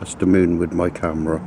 That's the moon with my camera.